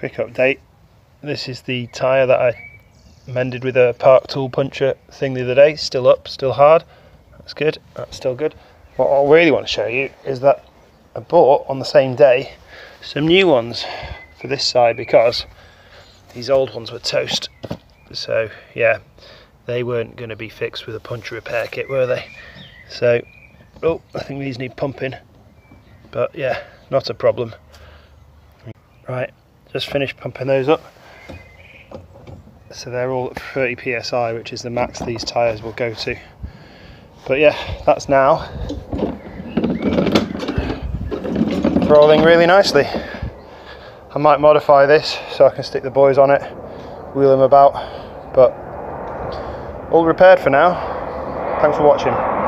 quick update. This is the tyre that I mended with a park tool puncher thing the other day. Still up, still hard. That's good. That's still good. What I really want to show you is that I bought on the same day some new ones for this side because these old ones were toast. So yeah, they weren't going to be fixed with a puncher repair kit, were they? So, oh, I think these need pumping. But yeah, not a problem. Right, just finished pumping those up. So they're all at 30 psi, which is the max these tyres will go to. But yeah, that's now rolling really nicely. I might modify this so I can stick the boys on it, wheel them about, but all repaired for now. Thanks for watching.